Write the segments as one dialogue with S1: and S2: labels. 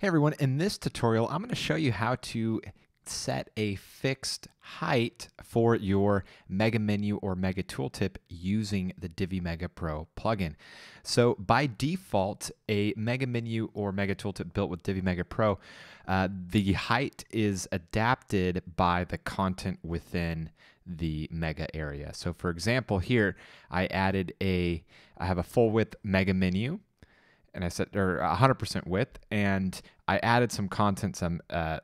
S1: Hey everyone, in this tutorial, I'm going to show you how to set a fixed height for your Mega Menu or Mega Tooltip using the Divi Mega Pro plugin. So by default, a Mega Menu or Mega Tooltip built with Divi Mega Pro, uh, the height is adapted by the content within the mega area. So for example, here I added a, I have a full width mega menu and I set or 100% width, and I added some content, some uh,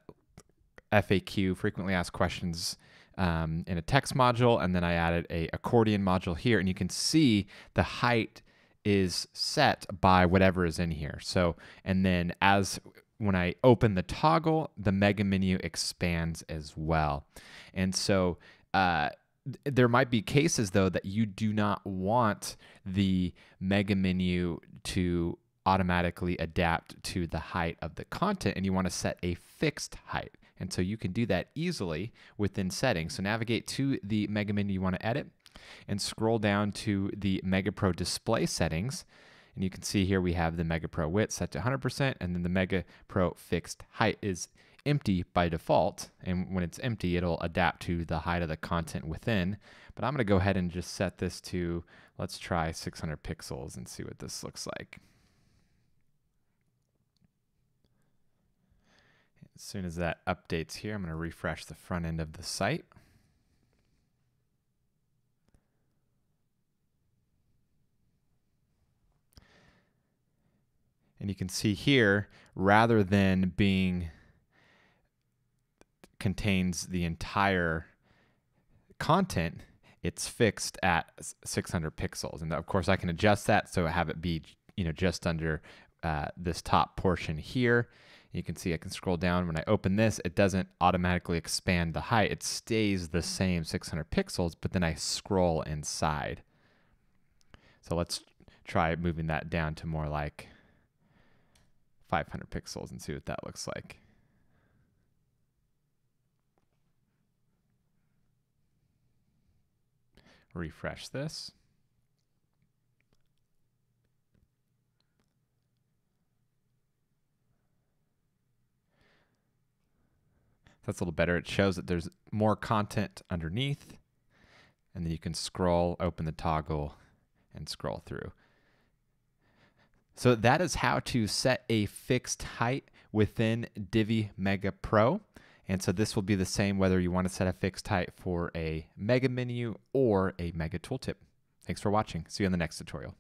S1: FAQ, frequently asked questions, um, in a text module, and then I added a accordion module here, and you can see the height is set by whatever is in here. So, and then as when I open the toggle, the mega menu expands as well, and so. Uh, there might be cases though that you do not want the mega menu to automatically adapt to the height of the content and you want to set a fixed height. And so you can do that easily within settings. So navigate to the Mega menu you want to edit and scroll down to the Mega Pro display settings. And you can see here we have the Mega Pro width set to 100% and then the Mega Pro fixed height is empty by default. And when it's empty, it'll adapt to the height of the content within. But I'm going to go ahead and just set this to, let's try 600 pixels and see what this looks like. As soon as that updates here, I'm going to refresh the front end of the site. And you can see here, rather than being contains the entire content, it's fixed at 600 pixels. And of course, I can adjust that so I have it be you know just under uh, this top portion here. You can see I can scroll down. When I open this, it doesn't automatically expand the height. It stays the same 600 pixels, but then I scroll inside. So let's try moving that down to more like 500 pixels and see what that looks like. Refresh this. That's a little better. It shows that there's more content underneath. And then you can scroll, open the toggle, and scroll through. So that is how to set a fixed height within Divi Mega Pro. And so this will be the same whether you want to set a fixed height for a Mega Menu or a Mega Tooltip. Thanks for watching. See you in the next tutorial.